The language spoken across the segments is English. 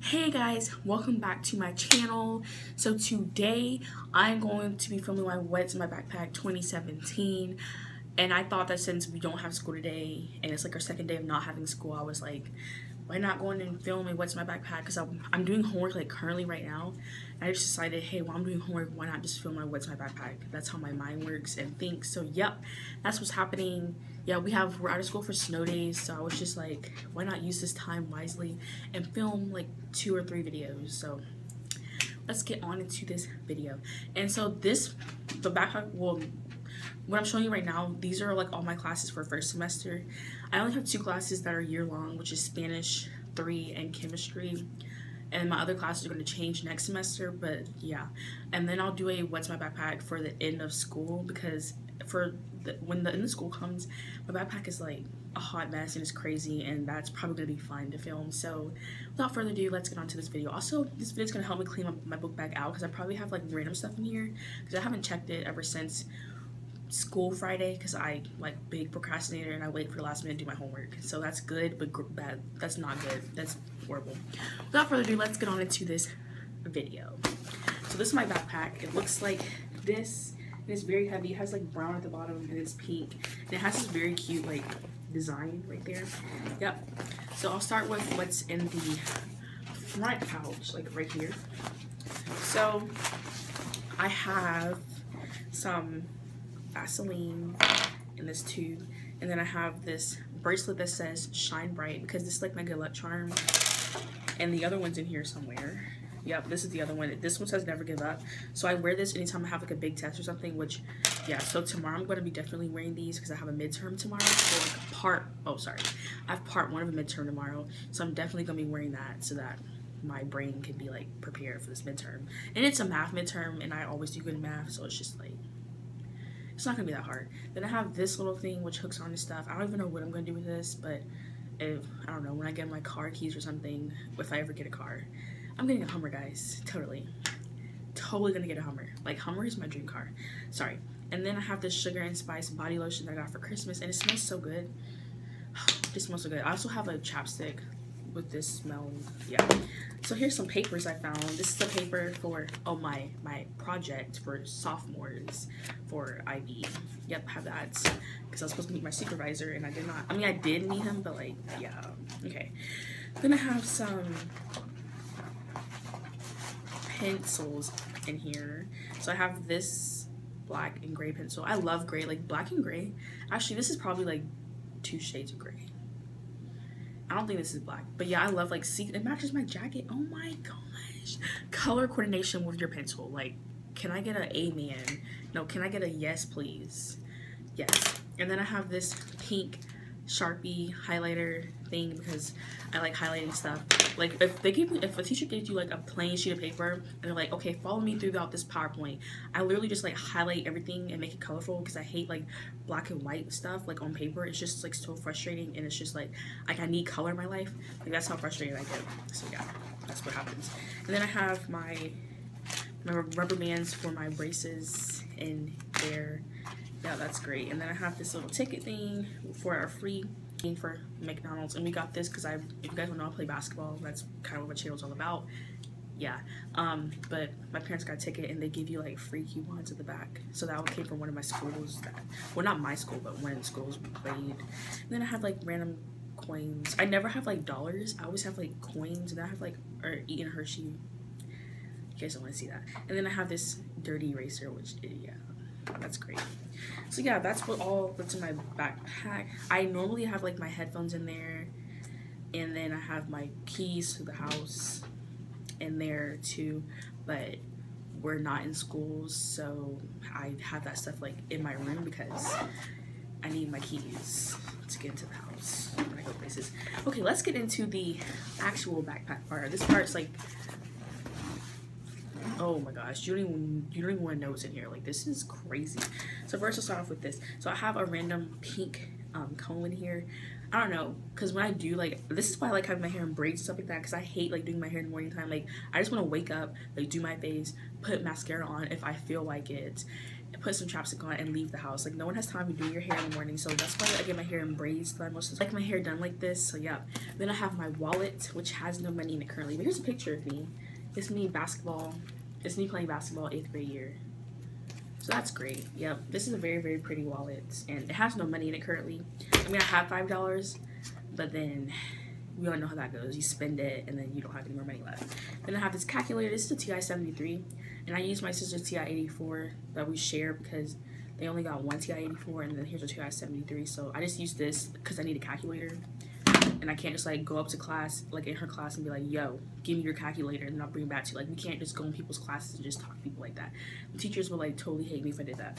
Hey guys, welcome back to my channel. So today I'm going to be filming my What's in My Backpack 2017 and I thought that since we don't have school today and it's like our second day of not having school, I was like, why not go in and film a What's My Backpack because I'm, I'm doing homework like currently right now. I just decided, hey, while I'm doing homework, why not just film my What's My Backpack? That's how my mind works and thinks. So yep, that's what's happening yeah, we have we're out of school for snow days, so I was just like, why not use this time wisely and film like two or three videos? So let's get on into this video. And so this the backpack well what I'm showing you right now, these are like all my classes for first semester. I only have two classes that are year long, which is Spanish 3 and chemistry. And my other classes are going to change next semester, but yeah. And then I'll do a what's my backpack for the end of school because for the, when the end of school comes, my backpack is like a hot mess and it's crazy and that's probably going to be fun to film. So without further ado, let's get on to this video. Also, this video is going to help me clean my, my book bag out because I probably have like random stuff in here because I haven't checked it ever since school Friday because I like big procrastinator and I wait for the last minute to do my homework. So that's good, but bad. That's not good. That's horrible. Without further ado, let's get on into this video. So this is my backpack. It looks like this and it's very heavy. It has like brown at the bottom and it's pink. And it has this very cute like design right there. Yep. So I'll start with what's in the front pouch, like right here. So I have some Vaseline in this tube. And then I have this bracelet that says shine bright because this is like my good luck charm. And the other one's in here somewhere. Yep, this is the other one. This one says never give up. So I wear this anytime I have like a big test or something, which, yeah, so tomorrow I'm going to be definitely wearing these because I have a midterm tomorrow. So like part, oh, sorry. I have part one of a midterm tomorrow. So I'm definitely going to be wearing that so that my brain can be like prepared for this midterm. And it's a math midterm and I always do good in math. So it's just like, it's not to be that hard. Then I have this little thing which hooks on to stuff. I don't even know what I'm to do with this, but if, I don't know, when I get my car keys or something, if I ever get a car, I'm getting a Hummer, guys. Totally. Totally gonna get a Hummer. Like, Hummer is my dream car. Sorry. And then I have this Sugar and Spice body lotion that I got for Christmas, and it smells so good. it smells so good. I also have a chapstick with this smell. Yeah. So here's some papers I found. This is a paper for, oh, my, my project for sophomores for IB. Yep, I have that. Because I was supposed to meet my supervisor, and I did not. I mean, I did meet him, but, like, yeah. Okay. Then I have some pencils in here. So I have this black and gray pencil. I love gray, like black and gray. Actually, this is probably like two shades of gray. I don't think this is black, but yeah, I love like see it matches my jacket. Oh my gosh, color coordination with your pencil. Like, can I get an amen? No, can I get a yes, please? Yes. And then I have this pink Sharpie highlighter thing because I like highlighting stuff. Like if they give me, if a teacher gives you like a plain sheet of paper and they're like, okay, follow me throughout this PowerPoint, I literally just like highlight everything and make it colorful because I hate like black and white stuff like on paper. It's just like so frustrating and it's just like, like I need color in my life. Like that's how frustrated I get. So yeah, that's what happens. And then I have my my rubber bands for my braces and there yeah that's great. And then i have this little ticket thing for our free thing for mcdonald's. And we got this because i if you guys don't know i play basketball. That's kind of what my channel's all about. Yeah. Um but my parents got a ticket and they give you like free coupons at the back. So that came from one of my schools that well not my school but one of schools we played. And then i have like random coins. I never have like dollars. I always have like coins. And i have like or eating hershey. You guys don't want to see that. And then i have this dirty eraser which yeah Oh, that's great. So yeah that's what all that's in my backpack. I normally have like my headphones in there and then i have my keys to the house in there too but we're not in schools so i have that stuff like in my room because i need my keys to get into the house when i go places. Okay let's get into the actual backpack part. This part's like oh my gosh you don't even you don't even want to know what's in here like this is crazy so first i'll start off with this so i have a random pink um, comb in here i don't know because when i do like this is why i like having my hair in braids and stuff like that because i hate like doing my hair in the morning time like i just want to wake up like do my face put mascara on if i feel like it put some chapstick on and leave the house. Like no one has time to do your hair in the morning, so that's why I get my hair in braids. So I most like my hair done like this. So yeah. Then I have my wallet, which has no money in it currently. But here's a picture of me. It's me basketball. It's me playing basketball eighth grade year. So that's great. Yep. This is a very very pretty wallet, and it has no money in it currently. I mean I have five dollars, but then we all know how that goes. You spend it and then you don't have any more money left. Then I have this calculator. This is a TI-73 and I use my sister's TI-84 that we share because they only got one TI-84 and then here's a TI-73. So I just use this because I need a calculator and I can't just like go up to class, like in her class and be like, yo, give me your calculator and I'll bring it back to you. Like we can't just go in people's classes and just talk to people like that. The teachers would like totally hate me if I did that.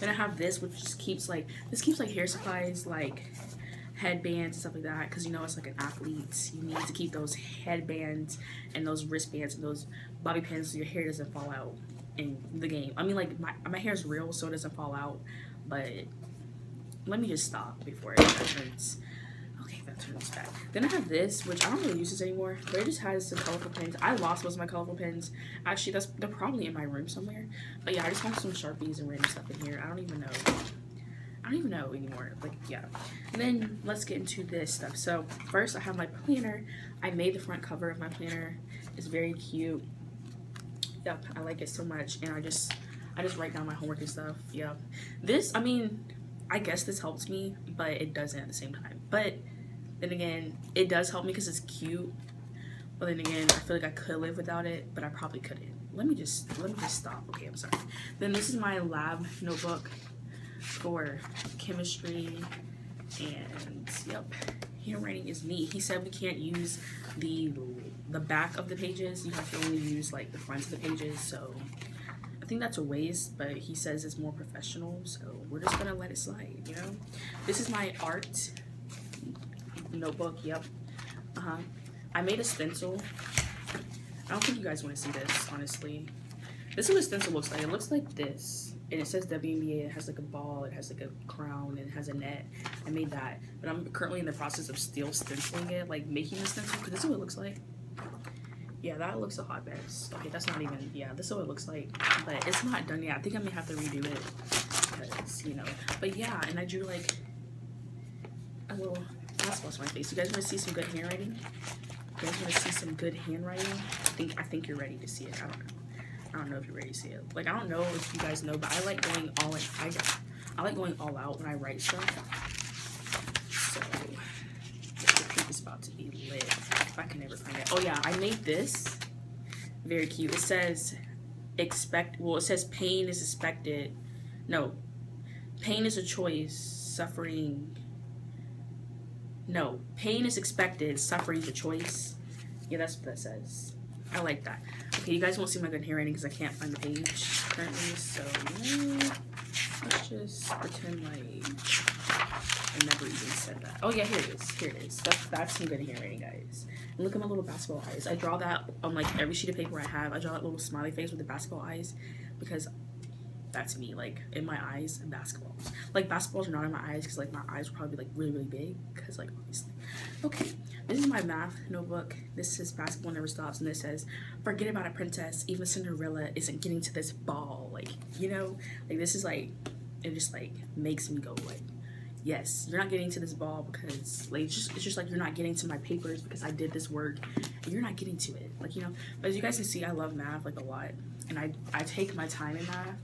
Then I have this which just keeps like, this keeps like hair supplies, like headbands and stuff like that because you know it's like an athlete you need to keep those headbands and those wristbands and those bobby pins so your hair doesn't fall out in the game i mean like my, my hair is real so it doesn't fall out but let me just stop before it turns that back then i have this which i don't really use this anymore but it just has some colorful pens i lost most of my colorful pens actually that's they're probably in my room somewhere but yeah i just have some sharpies and random stuff in here i don't even know I don't even know anymore. Like, yeah. And then let's get into this stuff. So first I have my planner. I made the front cover of my planner. It's very cute. Yep, I like it so much. And I just, I just write down my homework and stuff. Yep. This, I mean, I guess this helps me, but it doesn't at the same time. But then again, it does help me because it's cute. But then again, I feel like I could live without it, but I probably couldn't. Let me just, let me just stop. Okay, I'm sorry. Then this is my lab notebook for chemistry and yep handwriting is neat he said we can't use the the back of the pages you have to only use like the front of the pages so I think that's a waste but he says it's more professional so we're just gonna let it slide you know this is my art notebook yep uh-huh I made a stencil I don't think you guys want to see this honestly this is what a stencil looks like it looks like this and it says WNBA. It has like a ball, it has like a crown, and it has a net. I made that, but I'm currently in the process of still stenciling it, like making the stencil, because this is what it looks like. Yeah, that looks a hot mess. Okay, that's not even, yeah, this is what it looks like, but it's not done yet. I think I may have to redo it, because, you know, but yeah, and I drew like a little basketball on my face. You guys want to see some good handwriting? You guys want to see some good handwriting? I think, I think you're ready to see it. I don't know. I don't know if you're ready to see it. Like, I don't know if you guys know, but I like going all in. I, I like going all out when I write stuff. So, the is about to be lit. If I can never find it. Oh, yeah, I made this. Very cute. It says, expect, well, it says pain is expected. No, pain is a choice. Suffering, no, pain is expected. Suffering is a choice. Yeah, that's what that says. I like that. Okay, you guys won't see my good handwriting because I can't find the page currently, so let's just pretend like I never even said that. Oh yeah, here it is. Here it is. That's, that's some good handwriting, guys. And look at my little basketball eyes. I draw that on like every sheet of paper I have. I draw that little smiley face with the basketball eyes because that's me. Like in my eyes and basketballs. Like basketballs are not in my eyes because like my eyes probably like really really big because like obviously. Okay, this is my math notebook. This says basketball never stops, and this says forget about a princess. Even Cinderella isn't getting to this ball. Like you know, like this is like it just like makes me go like yes you're not getting to this ball because like it's just, it's just like you're not getting to my papers because i did this work and you're not getting to it like you know but as you guys can see i love math like a lot and i i take my time in math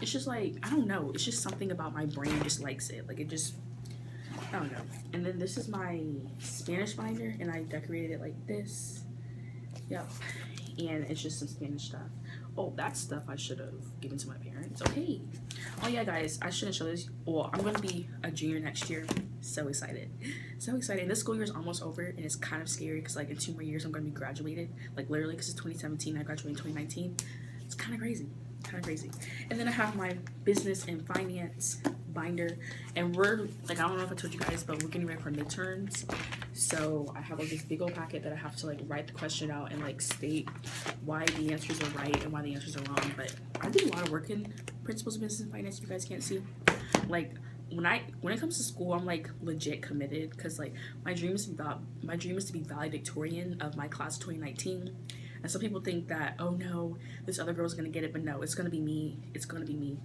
it's just like I don't know. It's just something about my brain just likes it. Like it just I don't know. And then this is my Spanish binder and I decorated it like this. Yep. And it's just some Spanish stuff. Oh, that stuff I should have given to my parents. Oh, okay. Oh yeah, guys, I shouldn't show this. Well, I'm gonna be a junior next year. So excited. So excited. And this school year is almost over and it's kind of scary because like in two more years I'm gonna be graduated. Like literally because it's 2017, I graduated in 2019. It's kind of crazy kind of crazy. And then I have my business and finance binder. And we're, like, I don't know if I told you guys, but we're getting ready for midterms. So I have like this big old packet that I have to like write the question out and like state why the answers are right and why the answers are wrong. But I do a lot of work in principles of business and finance. You guys can't see. Like when I when it comes to school, I'm like legit committed because like my dream is be my dream is to be valedictorian of my class 2019 and some people think that, oh no, this other girl's gonna get it, but no, it's gonna be me. It's gonna be me.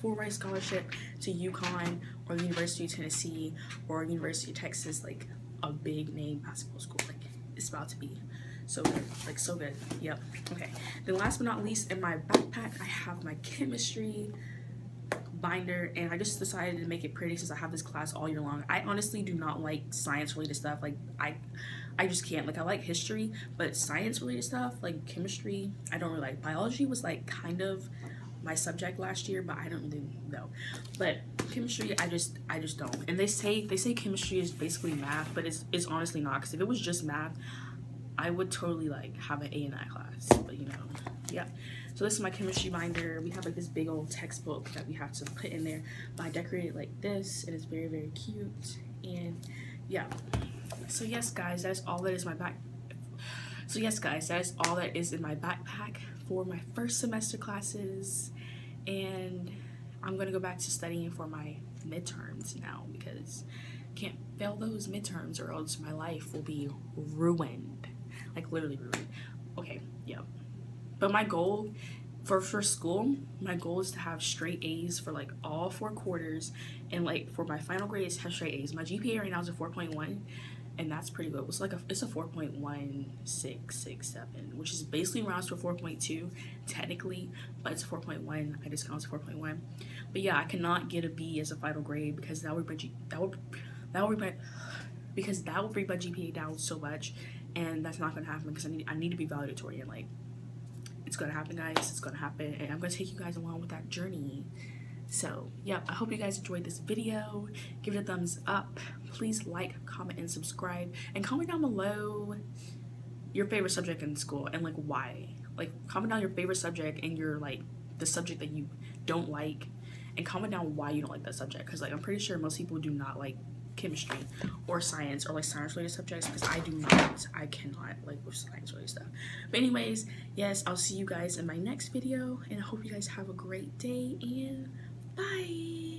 full ride scholarship to UConn or University of Tennessee or University of Texas, like a big name basketball school. Like it's about to be so good, like so good. Yep. Okay. Then last but not least, in my backpack, I have my chemistry binder and I just decided to make it pretty since I have this class all year long. I honestly do not like science related stuff. Like I I just can't. Like I like history, but science related stuff, like chemistry, I don't really like. Biology was like kind of my subject last year, but I don't really know. But chemistry, I just I just don't. And they say they say chemistry is basically math, but it's it's honestly not. Because if it was just math, I would totally like have an A in that class. But you know, yeah. So this is my chemistry binder. We have like this big old textbook that we have to put in there. But I decorated like this, and it's very very cute. And yeah. So yes, guys, that's all that is my back. So yes, guys, that is all that is in my backpack for my first semester classes. And I'm gonna go back to studying for my midterms now because I can't fail those midterms or else my life will be ruined. Like literally ruined. Okay, yeah. But my goal for for school, my goal is to have straight A's for like all four quarters, and like for my final grades, have straight A's. My GPA right now is a 4.1, and that's pretty good. It's like a it's a 4.1667, which is basically rounds to a 4.2 technically, but it's a 4.1. I just count as 4.1. But yeah, I cannot get a B as a final grade because that would bring that would that would bring because that would bring my GPA down so much, and that's not gonna happen because I need I need to be valedictorian like it's gonna happen guys it's gonna happen and i'm gonna take you guys along with that journey so yeah i hope you guys enjoyed this video. Give it a thumbs up. Please like comment and subscribe. And comment down below your favorite subject in school and like why. Like comment down your favorite subject and your like the subject that you don't like and comment down why you don't like that subject. Because like i'm pretty sure most people do not like chemistry or science or like science related subjects because I do not, I cannot like with science related stuff. But anyways, yes, I'll see you guys in my next video and I hope you guys have a great day and bye.